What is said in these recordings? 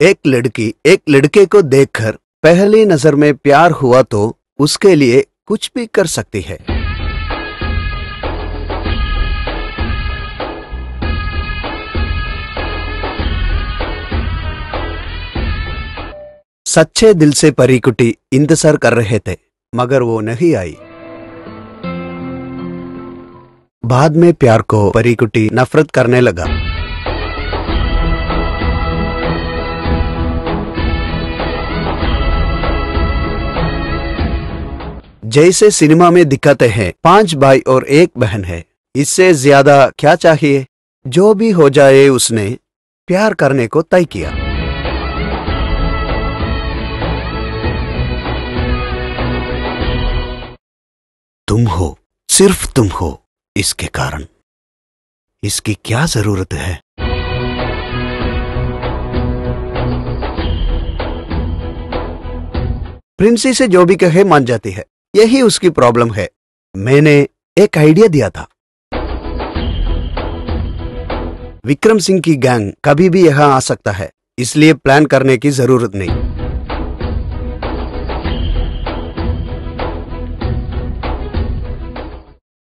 एक लड़की, एक लड़के को देखकर पहली नज़र में प्यार हुआ तो उसके लिए कुछ भी कर सकती है। सच्चे दिल से परीकुटी इंतज़ार कर रहे थे, मगर वो नहीं आई। बाद में प्यार को परीकुटी नफरत करने लगा। जैसे सिनेमा में दिखाते हैं, पाँच भाई और एक बहन है। इससे ज़्यादा क्या चाहिए? जो भी हो जाए उसने प्यार करने को तय किया। तुम हो, सिर्फ़ तुम हो, इसके कारण। इसकी क्या ज़रूरत है? प्रिंसी से जो भी कहे मान जाती है। यही उसकी प्रॉब्लम है। मैंने एक आइडिया दिया था। विक्रम सिंह की गैंग कभी भी यहाँ आ सकता है इसलिए प्लान करने की ज़रूरत नहीं।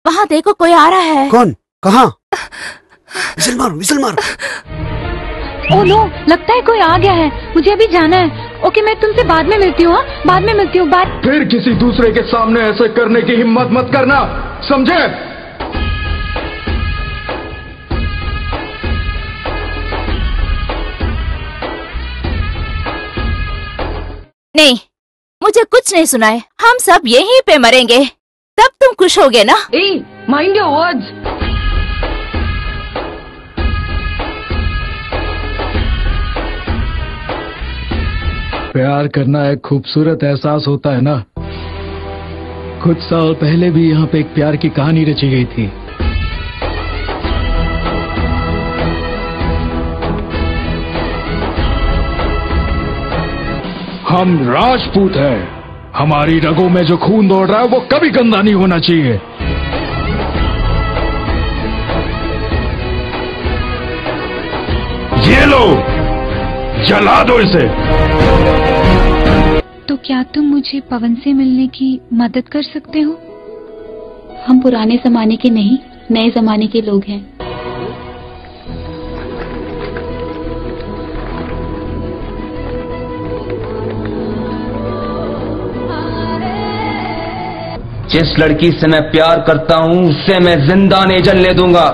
वहाँ देखो कोई आ रहा है। कौन? कहा? विसल मारो विसल मारो। ओ नो लगता है कोई आ गया है। मुझे अभी जाना है। ओके मैं तुमसे बाद में मिलती हूँ हाँ? बाद में मिलती हूँ बात फिर किसी दूसरे के सामने ऐसे करने की हिम्मत मत करना समझे? नहीं मुझे कुछ नहीं सुनाए हम सब यहीं पे मरेंगे। तब तुम खुश होगे ना? ए माइंड योर वर्ड्स। प्यार करना एक खूबसूरत एहसास होता है ना? कुछ साल पहले भी यहाँ पे एक प्यार की कहानी रची गई थी। हम राजपूत हैं। हमारी रगों में जो खून दौड़ रहा है, वो कभी गंदा नहीं होना चाहिए। ये लो! जला दो इसे। तो क्या तुम मुझे पवन से मिलने की मदद कर सकते हो? हम पुराने जमाने के नहीं नए जमाने के लोग हैं। जिस लड़की से मैं प्यार करता हूँ उससे मैं ज़िंदा नहीं जलने दूँगा।